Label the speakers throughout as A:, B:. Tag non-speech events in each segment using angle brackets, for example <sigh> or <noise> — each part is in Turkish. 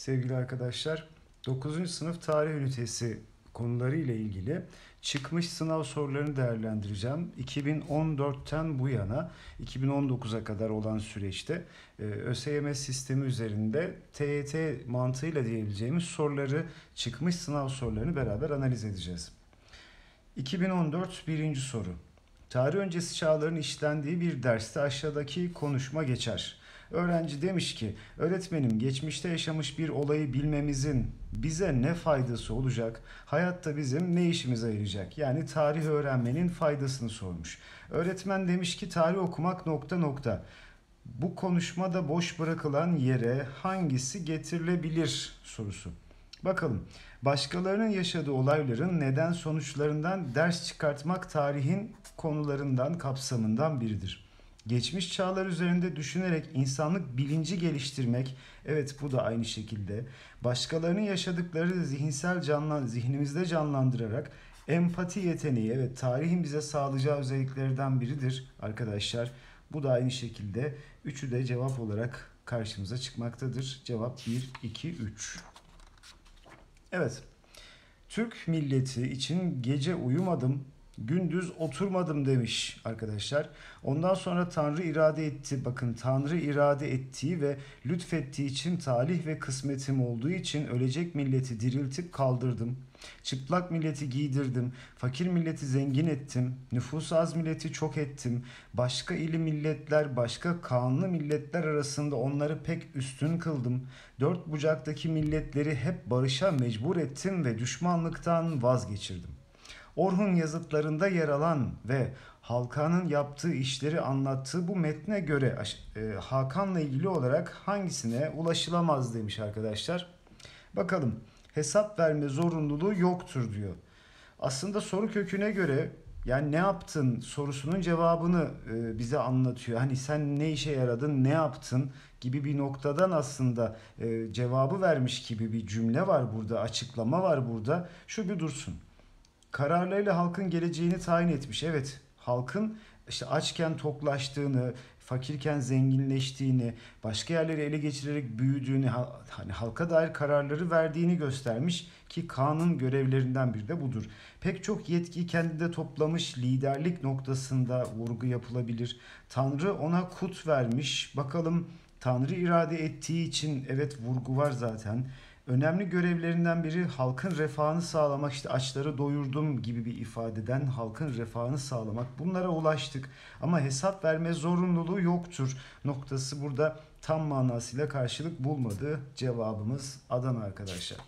A: sevgili arkadaşlar. 9. sınıf tarih ünitesi konuları ile ilgili çıkmış sınav sorularını değerlendireceğim. 2014'ten bu yana 2019'a kadar olan süreçte e, ÖSYM sistemi üzerinde TYT mantığıyla diyebileceğimiz soruları çıkmış sınav sorularını beraber analiz edeceğiz. 2014 birinci soru. Tarih öncesi çağların işlendiği bir derste aşağıdaki konuşma geçer. Öğrenci demiş ki öğretmenim geçmişte yaşamış bir olayı bilmemizin bize ne faydası olacak? Hayatta bizim ne işimize yarayacak? Yani tarih öğrenmenin faydasını sormuş. Öğretmen demiş ki tarih okumak nokta nokta. Bu konuşmada boş bırakılan yere hangisi getirilebilir sorusu. Bakalım. Başkalarının yaşadığı olayların neden sonuçlarından ders çıkartmak tarihin konularından, kapsamından biridir. Geçmiş çağlar üzerinde düşünerek insanlık bilinci geliştirmek, evet bu da aynı şekilde. Başkalarının yaşadıkları zihinsel canlan zihnimizde canlandırarak empati yeteneği, evet tarihin bize sağlayacağı özelliklerden biridir arkadaşlar. Bu da aynı şekilde. Üçü de cevap olarak karşımıza çıkmaktadır. Cevap 1, 2, 3. Evet. Türk milleti için gece uyumadım, gündüz oturmadım demiş arkadaşlar. Ondan sonra Tanrı irade etti. Bakın Tanrı irade ettiği ve lütfettiği için talih ve kısmetim olduğu için ölecek milleti diriltip kaldırdım. Çıplak milleti giydirdim, fakir milleti zengin ettim, nüfus az milleti çok ettim. Başka ili milletler, başka kanlı milletler arasında onları pek üstün kıldım. Dört bucaktaki milletleri hep barışa mecbur ettim ve düşmanlıktan vazgeçirdim. Orhun yazıtlarında yer alan ve Halkan'ın yaptığı işleri anlattığı bu metne göre e, Hakan'la ilgili olarak hangisine ulaşılamaz demiş arkadaşlar. Bakalım hesap verme zorunluluğu yoktur diyor. Aslında soru köküne göre yani ne yaptın sorusunun cevabını e, bize anlatıyor. Hani sen ne işe yaradın, ne yaptın gibi bir noktadan aslında e, cevabı vermiş gibi bir cümle var burada, açıklama var burada. Şu bir dursun kararlarıyla halkın geleceğini tayin etmiş. Evet halkın işte açken toklaştığını, fakirken zenginleştiğini, başka yerleri ele geçirerek büyüdüğünü, hani halka dair kararları verdiğini göstermiş ki kanun görevlerinden biri de budur. Pek çok yetki kendinde toplamış liderlik noktasında vurgu yapılabilir. Tanrı ona kut vermiş. Bakalım Tanrı irade ettiği için evet vurgu var zaten önemli görevlerinden biri halkın refahını sağlamak işte açları doyurdum gibi bir ifadeden halkın refahını sağlamak bunlara ulaştık ama hesap verme zorunluluğu yoktur noktası burada tam manasıyla karşılık bulmadı cevabımız Adana arkadaşlar.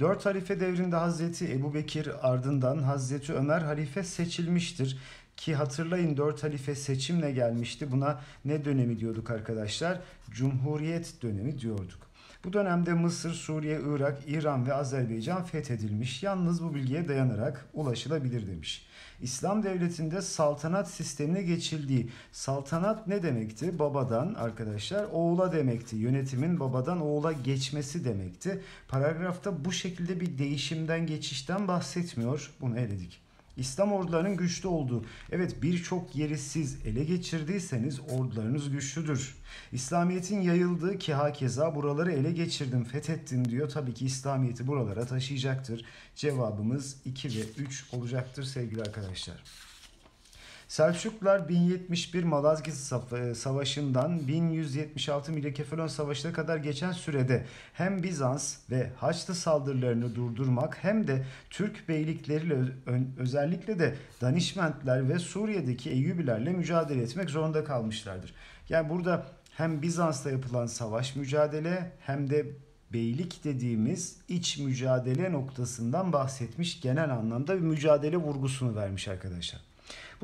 A: Dört halife devrinde Hazreti Ebu Bekir ardından Hazreti Ömer halife seçilmiştir. Ki hatırlayın dört halife seçimle gelmişti. Buna ne dönemi diyorduk arkadaşlar? Cumhuriyet dönemi diyorduk. Bu dönemde Mısır, Suriye, Irak, İran ve Azerbaycan fethedilmiş. Yalnız bu bilgiye dayanarak ulaşılabilir demiş. İslam devletinde saltanat sistemine geçildiği. Saltanat ne demekti? Babadan arkadaşlar oğula demekti. Yönetimin babadan oğula geçmesi demekti. Paragrafta bu şekilde bir değişimden geçişten bahsetmiyor. Bunu eledik. İslam ordularının güçlü olduğu. Evet birçok yeri siz ele geçirdiyseniz ordularınız güçlüdür. İslamiyet'in yayıldığı ki hakeza buraları ele geçirdim, fethettim diyor. Tabii ki İslamiyet'i buralara taşıyacaktır. Cevabımız 2 ve 3 olacaktır sevgili arkadaşlar. Selçuklular 1071 Malazgirt e, Savaşı'ndan 1176 Milekefelon Savaşı'na kadar geçen sürede hem Bizans ve Haçlı saldırılarını durdurmak hem de Türk beylikleriyle özellikle de Danişmentler ve Suriye'deki Eyyubilerle mücadele etmek zorunda kalmışlardır. Yani burada hem Bizans'ta yapılan savaş mücadele hem de beylik dediğimiz iç mücadele noktasından bahsetmiş genel anlamda bir mücadele vurgusunu vermiş arkadaşlar.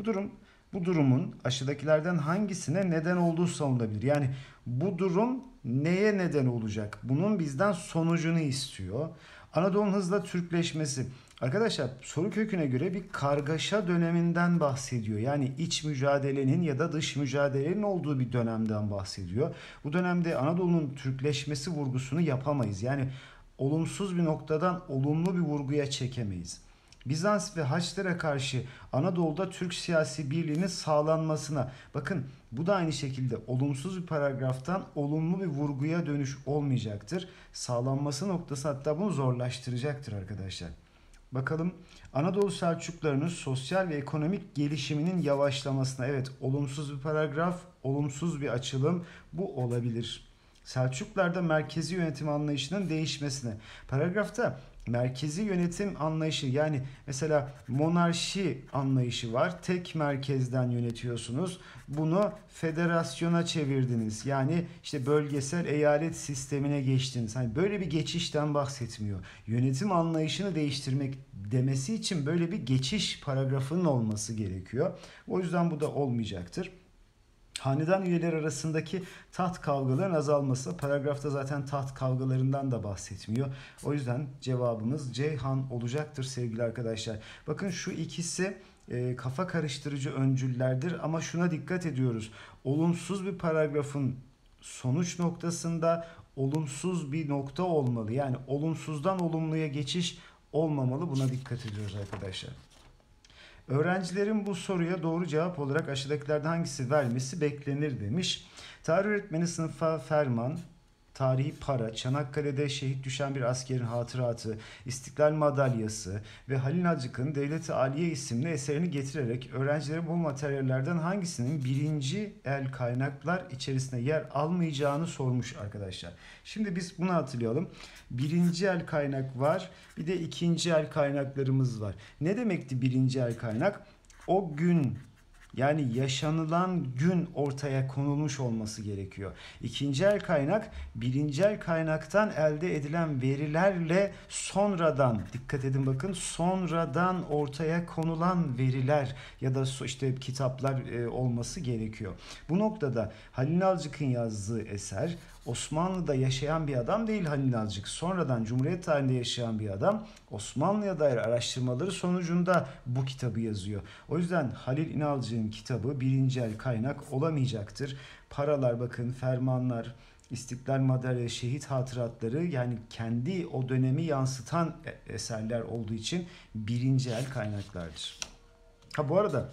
A: Bu durum bu durumun aşıdakilerden hangisine neden olduğu savunulabilir. Yani bu durum neye neden olacak? Bunun bizden sonucunu istiyor. Anadolu'nun hızla Türkleşmesi. Arkadaşlar soru köküne göre bir kargaşa döneminden bahsediyor. Yani iç mücadelenin ya da dış mücadelenin olduğu bir dönemden bahsediyor. Bu dönemde Anadolu'nun Türkleşmesi vurgusunu yapamayız. Yani olumsuz bir noktadan olumlu bir vurguya çekemeyiz. Bizans ve Haçlara karşı Anadolu'da Türk siyasi birliğinin sağlanmasına. Bakın bu da aynı şekilde olumsuz bir paragraftan olumlu bir vurguya dönüş olmayacaktır. Sağlanması noktası hatta bunu zorlaştıracaktır arkadaşlar. Bakalım Anadolu Selçuklularının sosyal ve ekonomik gelişiminin yavaşlamasına. Evet olumsuz bir paragraf, olumsuz bir açılım bu olabilir. Selçuklularda merkezi yönetim anlayışının değişmesine. Paragrafta merkezi yönetim anlayışı yani mesela monarşi anlayışı var. Tek merkezden yönetiyorsunuz. Bunu federasyona çevirdiniz. Yani işte bölgesel eyalet sistemine geçtiniz. Hani böyle bir geçişten bahsetmiyor. Yönetim anlayışını değiştirmek demesi için böyle bir geçiş paragrafının olması gerekiyor. O yüzden bu da olmayacaktır. Hanedan üyeleri arasındaki taht kavgaların azalması. Paragrafta zaten taht kavgalarından da bahsetmiyor. O yüzden cevabımız Ceyhan olacaktır sevgili arkadaşlar. Bakın şu ikisi e, kafa karıştırıcı öncüllerdir ama şuna dikkat ediyoruz. Olumsuz bir paragrafın sonuç noktasında olumsuz bir nokta olmalı. Yani olumsuzdan olumluya geçiş olmamalı. Buna dikkat ediyoruz arkadaşlar. Öğrencilerin bu soruya doğru cevap olarak aşağıdakilerden hangisi vermesi beklenir demiş. Tarih öğretmeni sınıfa ferman, tarihi para, Çanakkale'de şehit düşen bir askerin hatıratı, İstiklal Madalyası ve Halil Acık'ın Devlet-i Aliye isimli eserini getirerek öğrencilere bu materyallerden hangisinin birinci el kaynaklar içerisinde yer almayacağını sormuş arkadaşlar. Şimdi biz bunu hatırlayalım. Birinci el kaynak var, bir de ikinci el kaynaklarımız var. Ne demekti birinci el kaynak? O gün yani yaşanılan gün ortaya konulmuş olması gerekiyor. İkinci el kaynak birinci el kaynaktan elde edilen verilerle sonradan dikkat edin bakın sonradan ortaya konulan veriler ya da işte kitaplar e, olması gerekiyor. Bu noktada Halil Nalcık'ın yazdığı eser Osmanlı'da yaşayan bir adam değil Halil Nalcık. Sonradan Cumhuriyet tarihinde yaşayan bir adam Osmanlı'ya dair araştırmaları sonucunda bu kitabı yazıyor. O yüzden Halil İnalcık'ın kitabı birinci el kaynak olamayacaktır. Paralar bakın fermanlar, İstiklal Madalya, şehit hatıratları yani kendi o dönemi yansıtan e, eserler olduğu için birinci el kaynaklardır. Ha bu arada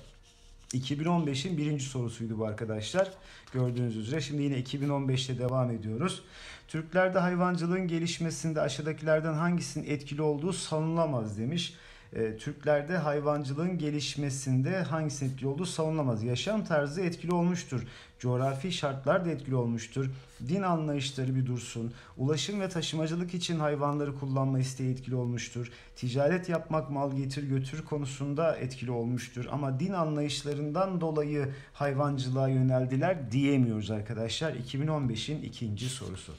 A: 2015'in birinci sorusuydu bu arkadaşlar. Gördüğünüz üzere. Şimdi yine 2015'te devam ediyoruz. Türklerde hayvancılığın gelişmesinde aşağıdakilerden hangisinin etkili olduğu savunulamaz demiş. E, Türklerde hayvancılığın gelişmesinde hangisinin etkili olduğu savunulamaz. Yaşam tarzı etkili olmuştur. Coğrafi şartlar da etkili olmuştur. Din anlayışları bir dursun. Ulaşım ve taşımacılık için hayvanları kullanma isteği etkili olmuştur. Ticaret yapmak, mal getir götür konusunda etkili olmuştur. Ama din anlayışlarından dolayı hayvancılığa yöneldiler diyemiyoruz arkadaşlar. 2015'in ikinci sorusu.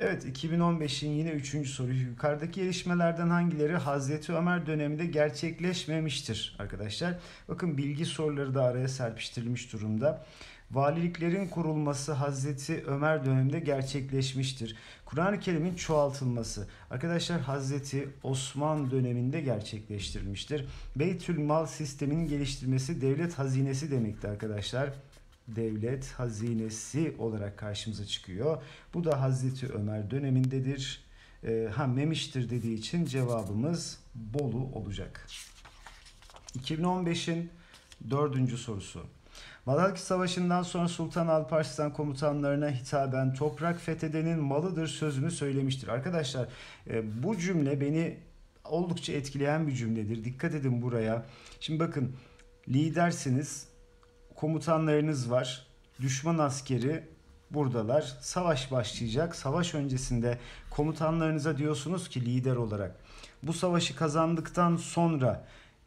A: Evet 2015'in yine üçüncü soru. Yukarıdaki gelişmelerden hangileri Hazreti Ömer döneminde gerçekleşmemiştir arkadaşlar? Bakın bilgi soruları da araya serpiştirilmiş durumda. Valiliklerin kurulması Hazreti Ömer döneminde gerçekleşmiştir. Kur'an-ı Kerim'in çoğaltılması arkadaşlar Hazreti Osman döneminde gerçekleştirilmiştir. Beytül Mal sisteminin geliştirmesi devlet hazinesi demekti arkadaşlar devlet hazinesi olarak karşımıza çıkıyor. Bu da Hazreti Ömer dönemindedir. E, ha Memiş'tir dediği için cevabımız Bolu olacak. 2015'in dördüncü sorusu. Malaki Savaşı'ndan sonra Sultan Alparslan komutanlarına hitaben toprak fethedenin malıdır sözünü söylemiştir. Arkadaşlar e, bu cümle beni oldukça etkileyen bir cümledir. Dikkat edin buraya. Şimdi bakın lidersiniz, komutanlarınız var. Düşman askeri buradalar. Savaş başlayacak. Savaş öncesinde komutanlarınıza diyorsunuz ki lider olarak bu savaşı kazandıktan sonra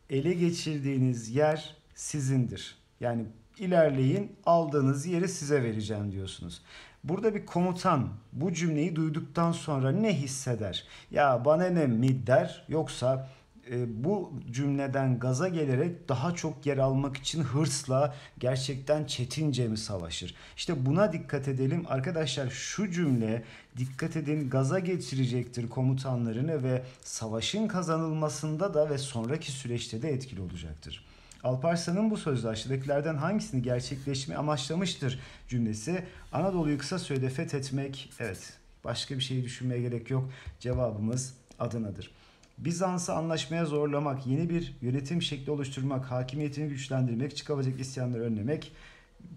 A: ele geçirdiğiniz yer sizindir. Yani ilerleyin aldığınız yeri size vereceğim diyorsunuz. Burada bir komutan bu cümleyi duyduktan sonra ne hisseder? Ya bana ne mi der yoksa e, bu cümleden gaza gelerek daha çok yer almak için hırsla gerçekten çetince mi savaşır? İşte buna dikkat edelim. Arkadaşlar şu cümle dikkat edin gaza geçirecektir komutanlarını ve savaşın kazanılmasında da ve sonraki süreçte de etkili olacaktır. Alparslan'ın bu sözde aşağıdakilerden hangisini gerçekleşme amaçlamıştır cümlesi Anadolu'yu kısa sürede fethetmek. Evet başka bir şey düşünmeye gerek yok. Cevabımız Adana'dır. Bizans'ı anlaşmaya zorlamak, yeni bir yönetim şekli oluşturmak, hakimiyetini güçlendirmek, çıkabilecek isyanları önlemek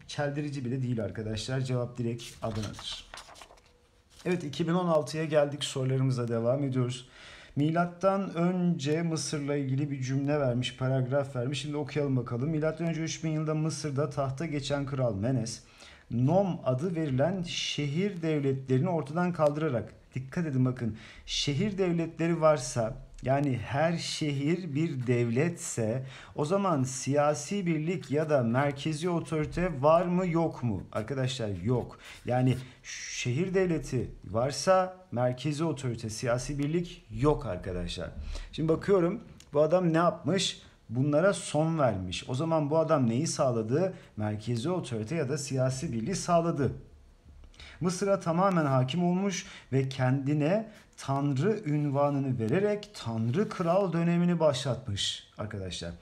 A: çeldirici bile değil arkadaşlar. Cevap direkt Adana'dır. Evet 2016'ya geldik sorularımıza devam ediyoruz. Milattan önce Mısır'la ilgili bir cümle vermiş, paragraf vermiş. Şimdi okuyalım bakalım. Milattan önce 3000 yılında Mısır'da tahta geçen kral Menes, Nom adı verilen şehir devletlerini ortadan kaldırarak, dikkat edin bakın, şehir devletleri varsa yani her şehir bir devletse o zaman siyasi birlik ya da merkezi otorite var mı yok mu? Arkadaşlar yok. Yani şehir devleti varsa merkezi otorite, siyasi birlik yok arkadaşlar. Şimdi bakıyorum bu adam ne yapmış? Bunlara son vermiş. O zaman bu adam neyi sağladı? Merkezi otorite ya da siyasi birliği sağladı. Mısır'a tamamen hakim olmuş ve kendine Tanrı ünvanını vererek Tanrı Kral dönemini başlatmış arkadaşlar.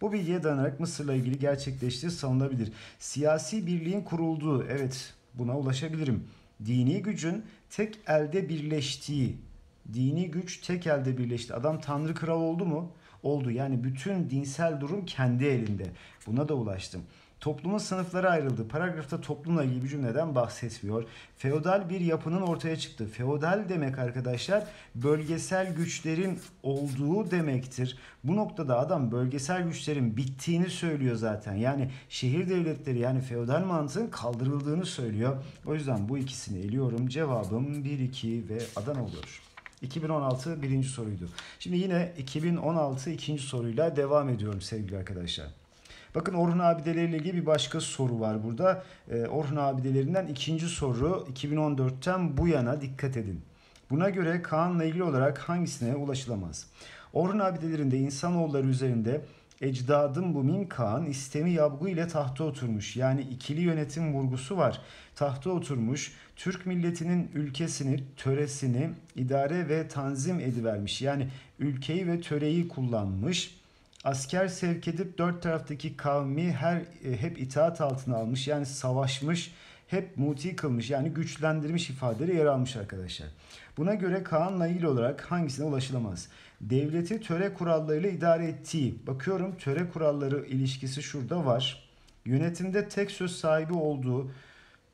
A: Bu bilgiye dayanarak Mısır'la ilgili gerçekleştiği sanılabilir. Siyasi birliğin kurulduğu, evet buna ulaşabilirim. Dini gücün tek elde birleştiği, dini güç tek elde birleşti. Adam Tanrı Kral oldu mu? Oldu. Yani bütün dinsel durum kendi elinde. Buna da ulaştım. Toplumun sınıflara ayrıldı. Paragrafta toplumla ilgili bir cümleden bahsetmiyor. Feodal bir yapının ortaya çıktı. Feodal demek arkadaşlar bölgesel güçlerin olduğu demektir. Bu noktada adam bölgesel güçlerin bittiğini söylüyor zaten. Yani şehir devletleri yani feodal mantığın kaldırıldığını söylüyor. O yüzden bu ikisini eliyorum. Cevabım 1, 2 ve Adana oluyor. 2016 birinci soruydu. Şimdi yine 2016 ikinci soruyla devam ediyorum sevgili arkadaşlar. Bakın Orhun abideleriyle ilgili bir başka soru var burada. Ee, Orhun abidelerinden ikinci soru 2014'ten bu yana dikkat edin. Buna göre Kaan'la ilgili olarak hangisine ulaşılamaz? Orhun abidelerinde insanoğulları üzerinde ecdadım bu min Kaan istemi yabgu ile tahta oturmuş. Yani ikili yönetim vurgusu var. Tahta oturmuş. Türk milletinin ülkesini, töresini idare ve tanzim edivermiş. Yani ülkeyi ve töreyi kullanmış asker sevk edip dört taraftaki kavmi her e, hep itaat altına almış. Yani savaşmış, hep muti kılmış yani güçlendirmiş ifadeleri yer almış arkadaşlar. Buna göre Kaan'la ilgili olarak hangisine ulaşılamaz? Devleti töre kurallarıyla idare ettiği. Bakıyorum töre kuralları ilişkisi şurada var. Yönetimde tek söz sahibi olduğu,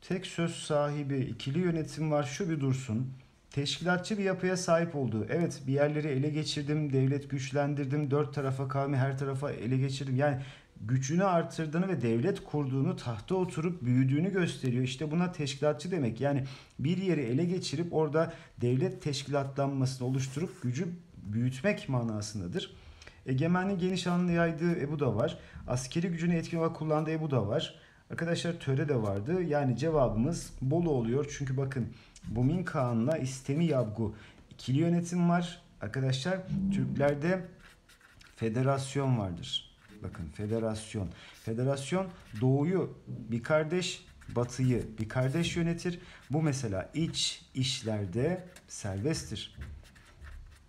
A: tek söz sahibi ikili yönetim var şu bir dursun teşkilatçı bir yapıya sahip olduğu. Evet bir yerleri ele geçirdim, devlet güçlendirdim, dört tarafa kavmi her tarafa ele geçirdim. Yani gücünü artırdığını ve devlet kurduğunu, tahta oturup büyüdüğünü gösteriyor. İşte buna teşkilatçı demek. Yani bir yeri ele geçirip orada devlet teşkilatlanmasını oluşturup gücü büyütmek manasındadır. Egemenliği geniş alanına yaydığı Ebu da var. Askeri gücünü etkin olarak kullandığı Ebu da var. Arkadaşlar töre de vardı. Yani cevabımız Bolu oluyor. Çünkü bakın Bumin Kağan'la İstemi Yabgu ikili yönetim var. Arkadaşlar Türklerde federasyon vardır. Bakın federasyon. Federasyon doğuyu bir kardeş, batıyı bir kardeş yönetir. Bu mesela iç işlerde serbesttir.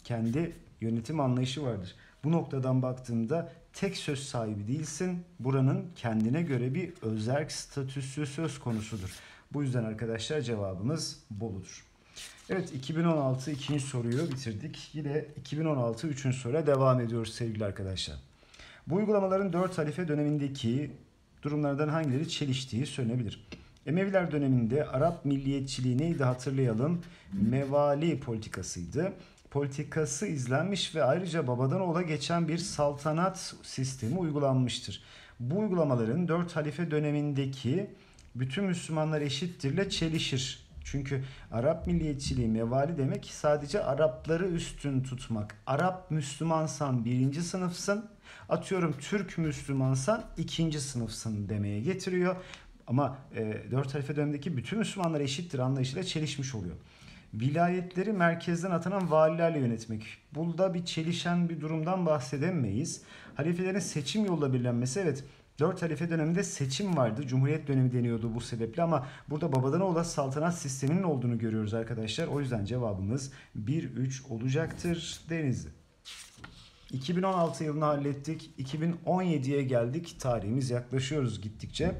A: Kendi yönetim anlayışı vardır. Bu noktadan baktığımda tek söz sahibi değilsin. Buranın kendine göre bir özerk statüsü söz konusudur. Bu yüzden arkadaşlar cevabımız Bolu'dur. Evet 2016 ikinci soruyu bitirdik. Yine 2016 üçüncü soruya devam ediyoruz sevgili arkadaşlar. Bu uygulamaların 4 halife dönemindeki durumlardan hangileri çeliştiği söylenebilir. Emeviler döneminde Arap milliyetçiliği neydi hatırlayalım. Mevali politikasıydı. Politikası izlenmiş ve ayrıca babadan oğula geçen bir saltanat sistemi uygulanmıştır. Bu uygulamaların 4 halife dönemindeki bütün Müslümanlar eşittirle çelişir. Çünkü Arap milliyetçiliği mevali demek sadece Arapları üstün tutmak. Arap Müslümansan birinci sınıfsın. Atıyorum Türk Müslümansan ikinci sınıfsın demeye getiriyor. Ama e, 4 halife dönemindeki bütün Müslümanlar eşittir anlayışıyla çelişmiş oluyor. Vilayetleri merkezden atanan valilerle yönetmek. Burada bir çelişen bir durumdan bahsedemeyiz. Halifelerin seçim yolla belirlenmesi evet 4 halife döneminde seçim vardı. Cumhuriyet dönemi deniyordu bu sebeple ama burada babadan oğula saltanat sisteminin olduğunu görüyoruz arkadaşlar. O yüzden cevabımız 1-3 olacaktır Denizli. 2016 yılını hallettik. 2017'ye geldik. Tarihimiz yaklaşıyoruz gittikçe.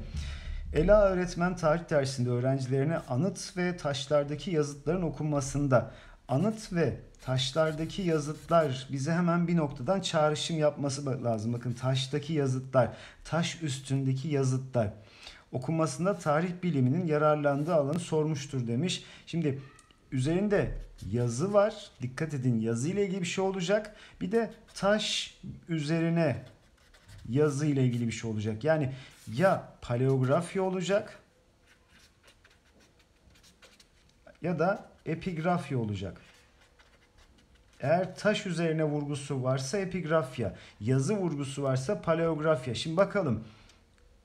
A: Ela öğretmen tarih dersinde öğrencilerine anıt ve taşlardaki yazıtların okunmasında Anıt ve taşlardaki yazıtlar bize hemen bir noktadan çağrışım yapması lazım. Bakın taştaki yazıtlar, taş üstündeki yazıtlar. Okunmasında tarih biliminin yararlandığı alanı sormuştur demiş. Şimdi üzerinde yazı var. Dikkat edin yazı ile ilgili bir şey olacak. Bir de taş üzerine yazı ile ilgili bir şey olacak. Yani ya paleografya olacak ya da epigrafya olacak. Eğer taş üzerine vurgusu varsa epigrafya, yazı vurgusu varsa paleografya. Şimdi bakalım.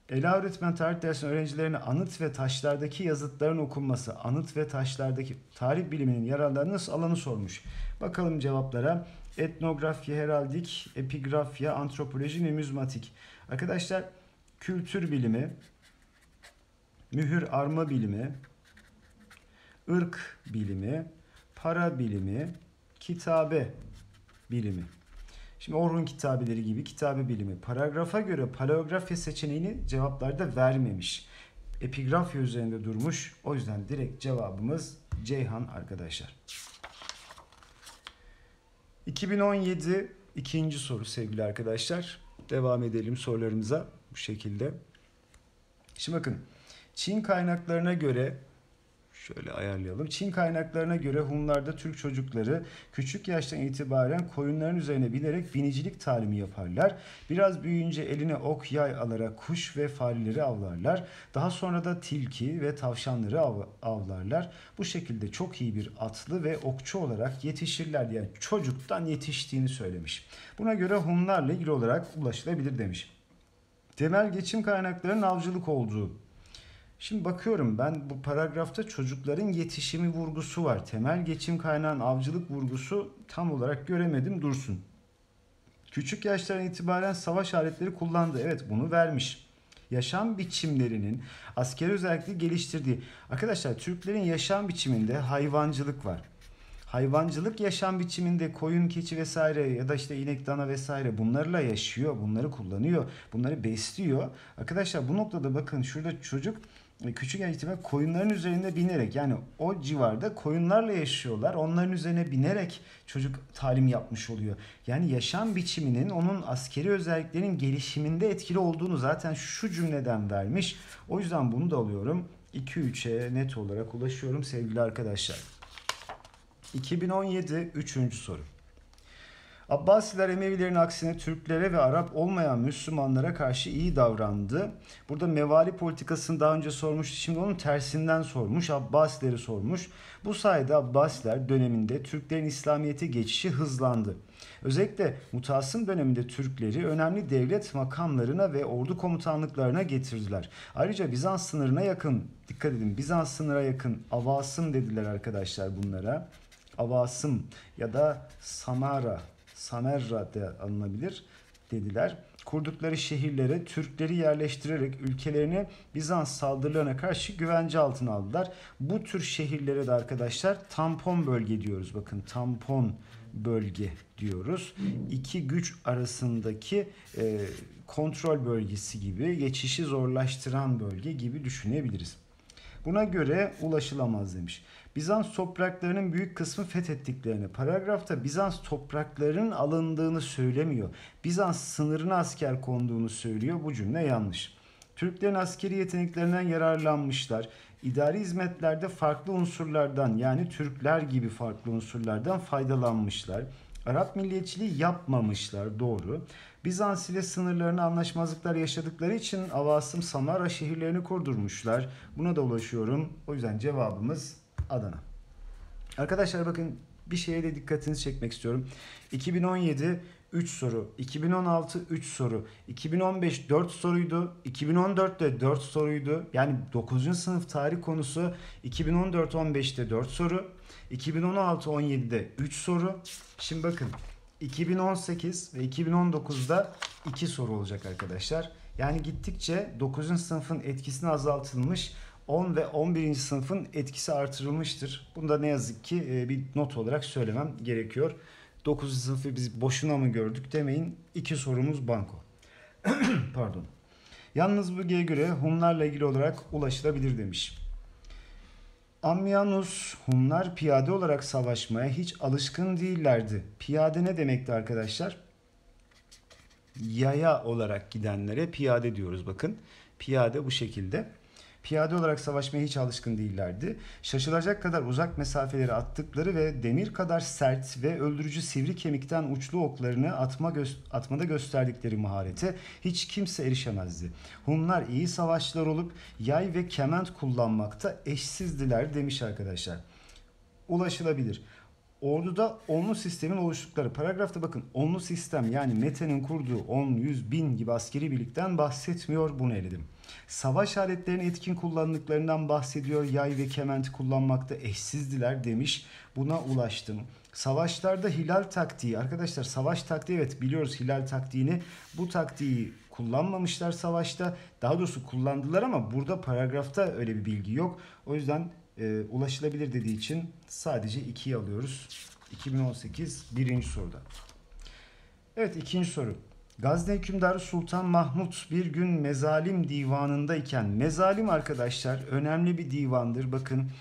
A: Ela öğretmen tarih dersinin öğrencilerine anıt ve taşlardaki yazıtların okunması, anıt ve taşlardaki tarih biliminin yararlarını alanı sormuş. Bakalım cevaplara. Etnografya, heraldik, epigrafya, antropoloji, numizmatik. Arkadaşlar kültür bilimi, mühür arma bilimi, ırk bilimi, para bilimi, kitabe bilimi. Şimdi Orhun kitabeleri gibi kitabe bilimi. Paragrafa göre paleografya seçeneğini cevaplarda vermemiş. Epigrafya üzerinde durmuş. O yüzden direkt cevabımız Ceyhan arkadaşlar. 2017 ikinci soru sevgili arkadaşlar. Devam edelim sorularımıza bu şekilde. Şimdi bakın Çin kaynaklarına göre Şöyle ayarlayalım. Çin kaynaklarına göre Hunlarda Türk çocukları küçük yaştan itibaren koyunların üzerine binerek binicilik talimi yaparlar. Biraz büyüyünce eline ok yay alarak kuş ve fareleri avlarlar. Daha sonra da tilki ve tavşanları av, avlarlar. Bu şekilde çok iyi bir atlı ve okçu olarak yetişirler. Yani çocuktan yetiştiğini söylemiş. Buna göre Hunlarla ilgili olarak ulaşılabilir demiş. Temel geçim kaynaklarının avcılık olduğu Şimdi bakıyorum ben bu paragrafta çocukların yetişimi vurgusu var. Temel geçim kaynağın avcılık vurgusu tam olarak göremedim dursun. Küçük yaşlardan itibaren savaş aletleri kullandı. Evet bunu vermiş. Yaşam biçimlerinin askeri özellikle geliştirdiği. Arkadaşlar Türklerin yaşam biçiminde hayvancılık var. Hayvancılık yaşam biçiminde koyun, keçi vesaire ya da işte inek, dana vesaire bunlarla yaşıyor. Bunları kullanıyor. Bunları besliyor. Arkadaşlar bu noktada bakın şurada çocuk küçük itibaren koyunların üzerinde binerek yani o civarda koyunlarla yaşıyorlar. Onların üzerine binerek çocuk talim yapmış oluyor. Yani yaşam biçiminin onun askeri özelliklerinin gelişiminde etkili olduğunu zaten şu cümleden vermiş. O yüzden bunu da alıyorum. 2-3'e net olarak ulaşıyorum sevgili arkadaşlar. 2017 3. soru. Abbasiler Emevilerin aksine Türklere ve Arap olmayan Müslümanlara karşı iyi davrandı. Burada mevali politikasını daha önce sormuştu. Şimdi onun tersinden sormuş. Abbasileri sormuş. Bu sayede Abbasiler döneminde Türklerin İslamiyet'e geçişi hızlandı. Özellikle Mutasım döneminde Türkleri önemli devlet makamlarına ve ordu komutanlıklarına getirdiler. Ayrıca Bizans sınırına yakın, dikkat edin Bizans sınıra yakın Avasım dediler arkadaşlar bunlara. Avasım ya da Samara Samerra de alınabilir dediler. Kurdukları şehirlere Türkleri yerleştirerek ülkelerini Bizans saldırılarına karşı güvence altına aldılar. Bu tür şehirlere de arkadaşlar tampon bölge diyoruz. Bakın tampon bölge diyoruz. İki güç arasındaki e, kontrol bölgesi gibi, geçişi zorlaştıran bölge gibi düşünebiliriz. Buna göre ulaşılamaz demiş. Bizans topraklarının büyük kısmı fethettiklerini, paragrafta Bizans topraklarının alındığını söylemiyor. Bizans sınırına asker konduğunu söylüyor. Bu cümle yanlış. Türklerin askeri yeteneklerinden yararlanmışlar. İdari hizmetlerde farklı unsurlardan yani Türkler gibi farklı unsurlardan faydalanmışlar. Arap milliyetçiliği yapmamışlar doğru. Bizans ile sınırlarına anlaşmazlıklar yaşadıkları için Avasım Samara şehirlerini kurdurmuşlar. Buna da ulaşıyorum. O yüzden cevabımız Adana. Arkadaşlar bakın bir şeye de dikkatinizi çekmek istiyorum. 2017 3 soru, 2016 3 soru, 2015 4 soruydu, 2014'te 4 soruydu. Yani 9. sınıf tarih konusu 2014-15'te 4 soru, 2016-17'de 3 soru. Şimdi bakın 2018 ve 2019'da 2 soru olacak arkadaşlar. Yani gittikçe 9. sınıfın etkisini azaltılmış 10 ve 11. sınıfın etkisi artırılmıştır. Bunu da ne yazık ki e, bir not olarak söylemem gerekiyor. 9. sınıfı biz boşuna mı gördük demeyin. İki sorumuz banko. <clears throat> Pardon. Yalnız bu göre Hunlarla ilgili olarak ulaşılabilir demiş. Ammianus Hunlar piyade olarak savaşmaya hiç alışkın değillerdi. Piyade ne demekti arkadaşlar? Yaya olarak gidenlere piyade diyoruz bakın. Piyade bu şekilde. Piyade olarak savaşmaya hiç alışkın değillerdi. Şaşılacak kadar uzak mesafeleri attıkları ve demir kadar sert ve öldürücü sivri kemikten uçlu oklarını atma gö- atmada gösterdikleri maharete hiç kimse erişemezdi. Hunlar iyi savaşçılar olup yay ve kement kullanmakta eşsizdiler demiş arkadaşlar. Ulaşılabilir. Orduda onlu sistemin oluştukları paragrafta bakın onlu sistem yani Mete'nin kurduğu 10, 100, 1000 gibi askeri birlikten bahsetmiyor bunu eledim. Savaş aletlerinin etkin kullandıklarından bahsediyor. Yay ve kement kullanmakta eşsizdiler demiş. Buna ulaştım. Savaşlarda hilal taktiği arkadaşlar savaş taktiği evet biliyoruz hilal taktiğini. Bu taktiği kullanmamışlar savaşta. Daha doğrusu kullandılar ama burada paragrafta öyle bir bilgi yok. O yüzden e, ulaşılabilir dediği için sadece 2'yi alıyoruz. 2018 birinci soruda. Evet ikinci soru. Gazne hükümdarı Sultan Mahmut bir gün Mezalim divanındayken Mezalim arkadaşlar önemli bir divandır. Bakın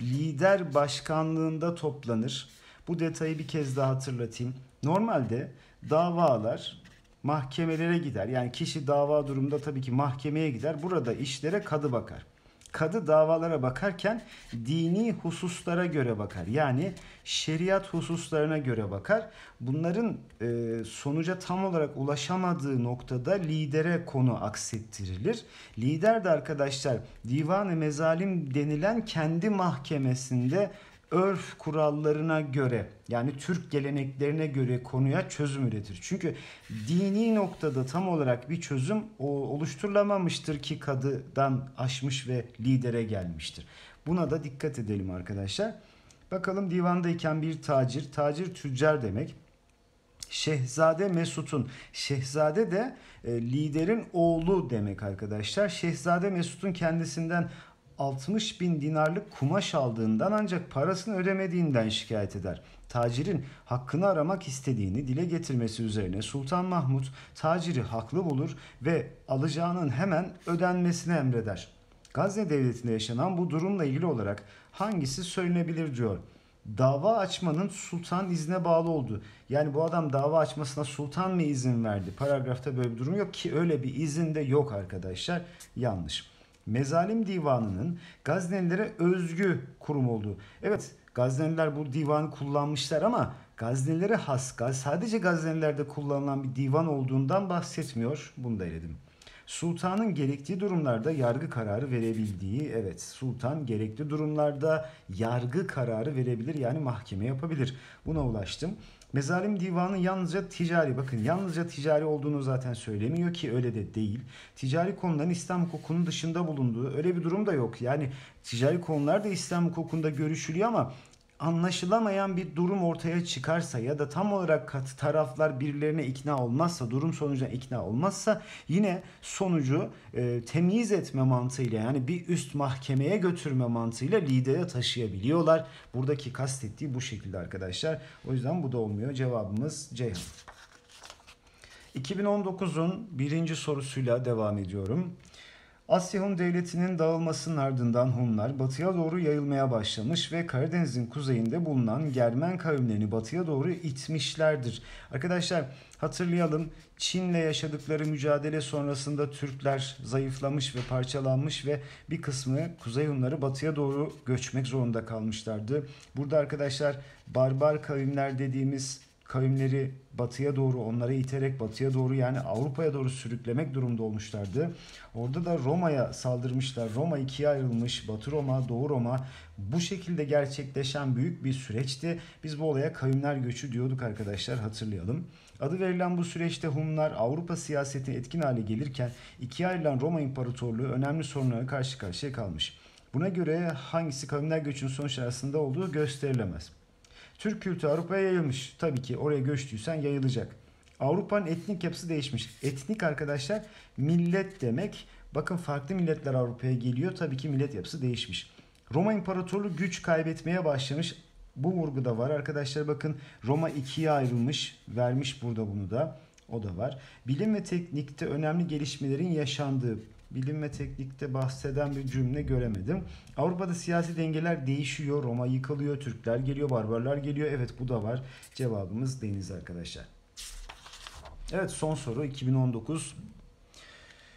A: lider başkanlığında toplanır. Bu detayı bir kez daha hatırlatayım. Normalde davalar mahkemelere gider. Yani kişi dava durumunda tabii ki mahkemeye gider. Burada işlere kadı bakar. Kadı davalara bakarken dini hususlara göre bakar. Yani şeriat hususlarına göre bakar. Bunların e, sonuca tam olarak ulaşamadığı noktada lidere konu aksettirilir. Lider de arkadaşlar divan-ı mezalim denilen kendi mahkemesinde örf kurallarına göre yani Türk geleneklerine göre konuya çözüm üretir. Çünkü dini noktada tam olarak bir çözüm oluşturulamamıştır ki kadıdan aşmış ve lidere gelmiştir. Buna da dikkat edelim arkadaşlar. Bakalım divandayken bir tacir, tacir tüccar demek. Şehzade Mesut'un, Şehzade de e, liderin oğlu demek arkadaşlar. Şehzade Mesut'un kendisinden 60 bin dinarlık kumaş aldığından ancak parasını ödemediğinden şikayet eder. Tacirin hakkını aramak istediğini dile getirmesi üzerine Sultan Mahmut taciri haklı bulur ve alacağının hemen ödenmesini emreder. Gazze devletinde yaşanan bu durumla ilgili olarak hangisi söylenebilir diyor. Dava açmanın sultan izne bağlı oldu. Yani bu adam dava açmasına sultan mı izin verdi? Paragrafta böyle bir durum yok ki öyle bir izin de yok arkadaşlar. Yanlış. Mezalim Divanı'nın Gaznelilere özgü kurum olduğu. Evet Gazneliler bu divanı kullanmışlar ama Gaznelilere has, sadece Gaznelilerde kullanılan bir divan olduğundan bahsetmiyor. Bunu da eledim. Sultanın gerektiği durumlarda yargı kararı verebildiği, evet sultan gerekli durumlarda yargı kararı verebilir yani mahkeme yapabilir. Buna ulaştım. Mezalim divanı yalnızca ticari bakın yalnızca ticari olduğunu zaten söylemiyor ki öyle de değil. Ticari konuların İslam hukukunun dışında bulunduğu öyle bir durum da yok. Yani ticari konular da İslam hukukunda görüşülüyor ama anlaşılamayan bir durum ortaya çıkarsa ya da tam olarak taraflar birilerine ikna olmazsa, durum sonucuna ikna olmazsa yine sonucu e, temyiz etme mantığıyla yani bir üst mahkemeye götürme mantığıyla lidere taşıyabiliyorlar. Buradaki kastettiği bu şekilde arkadaşlar. O yüzden bu da olmuyor. Cevabımız Ceyhan. 2019'un birinci sorusuyla devam ediyorum. Asya Hun Devleti'nin dağılmasının ardından Hunlar batıya doğru yayılmaya başlamış ve Karadeniz'in kuzeyinde bulunan Germen kavimlerini batıya doğru itmişlerdir. Arkadaşlar hatırlayalım Çin'le yaşadıkları mücadele sonrasında Türkler zayıflamış ve parçalanmış ve bir kısmı Kuzey Hunları batıya doğru göçmek zorunda kalmışlardı. Burada arkadaşlar barbar kavimler dediğimiz kavimleri batıya doğru onları iterek batıya doğru yani Avrupa'ya doğru sürüklemek durumda olmuşlardı. Orada da Roma'ya saldırmışlar. Roma ikiye ayrılmış. Batı Roma, Doğu Roma bu şekilde gerçekleşen büyük bir süreçti. Biz bu olaya kavimler göçü diyorduk arkadaşlar hatırlayalım. Adı verilen bu süreçte Hunlar Avrupa siyasetine etkin hale gelirken ikiye ayrılan Roma İmparatorluğu önemli sorunlara karşı karşıya kalmış. Buna göre hangisi kavimler göçünün sonuç arasında olduğu gösterilemez. Türk kültürü Avrupa'ya yayılmış. Tabii ki oraya göçtüysen yayılacak. Avrupa'nın etnik yapısı değişmiş. Etnik arkadaşlar millet demek. Bakın farklı milletler Avrupa'ya geliyor. Tabii ki millet yapısı değişmiş. Roma İmparatorluğu güç kaybetmeye başlamış. Bu vurgu da var arkadaşlar bakın Roma ikiye ayrılmış. Vermiş burada bunu da. O da var. Bilim ve teknikte önemli gelişmelerin yaşandığı bilim ve teknikte bahseden bir cümle göremedim. Avrupa'da siyasi dengeler değişiyor. Roma yıkılıyor, Türkler geliyor, barbarlar geliyor. Evet bu da var. Cevabımız deniz arkadaşlar. Evet son soru 2019.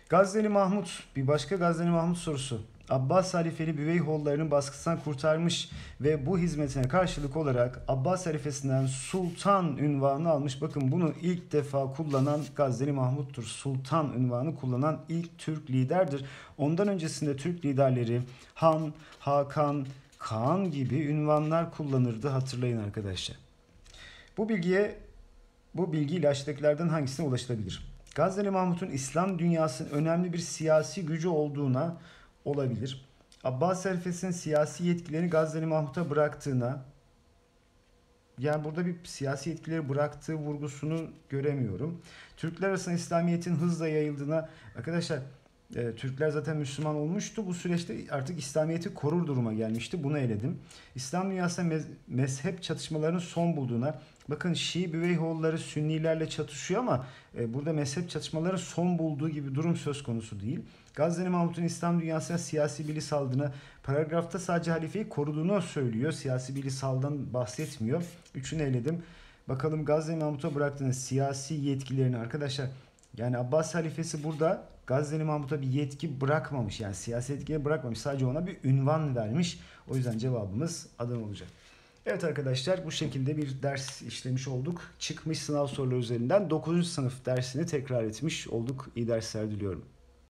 A: Gazneli Mahmut bir başka Gazneli Mahmut sorusu. Abbas halifeli Büveyhoğullarının baskısından kurtarmış ve bu hizmetine karşılık olarak Abbas halifesinden Sultan ünvanı almış. Bakın bunu ilk defa kullanan Gazneli Mahmut'tur. Sultan ünvanı kullanan ilk Türk liderdir. Ondan öncesinde Türk liderleri Han, Hakan, Kaan gibi ünvanlar kullanırdı hatırlayın arkadaşlar. Bu bilgiye bu bilgiyle aşağıdakilerden hangisine ulaşılabilir? Gazneli Mahmut'un İslam dünyasının önemli bir siyasi gücü olduğuna olabilir. Abbas halifesinin siyasi yetkilerini Gazneli Mahmut'a bıraktığına yani burada bir siyasi yetkileri bıraktığı vurgusunu göremiyorum. Türkler arasında İslamiyet'in hızla yayıldığına arkadaşlar e, Türkler zaten Müslüman olmuştu. Bu süreçte artık İslamiyet'i korur duruma gelmişti. Bunu eledim. İslam dünyasında mez- mezhep çatışmalarının son bulduğuna bakın Şii Büveyhoğulları Sünnilerle çatışıyor ama e, burada mezhep çatışmaların son bulduğu gibi bir durum söz konusu değil. Gazneli Mahmut'un İslam dünyasına siyasi birliği saldığını, paragrafta sadece halifeyi koruduğunu söylüyor. Siyasi birliği saldan bahsetmiyor. Üçünü eledim. Bakalım Gazneli Mahmut'a bıraktığınız siyasi yetkilerini arkadaşlar yani Abbas halifesi burada Gazneli Mahmut'a bir yetki bırakmamış. Yani siyasi yetkiyi bırakmamış. Sadece ona bir ünvan vermiş. O yüzden cevabımız Adana olacak. Evet arkadaşlar bu şekilde bir ders işlemiş olduk. Çıkmış sınav soruları üzerinden 9. sınıf dersini tekrar etmiş olduk. İyi dersler diliyorum.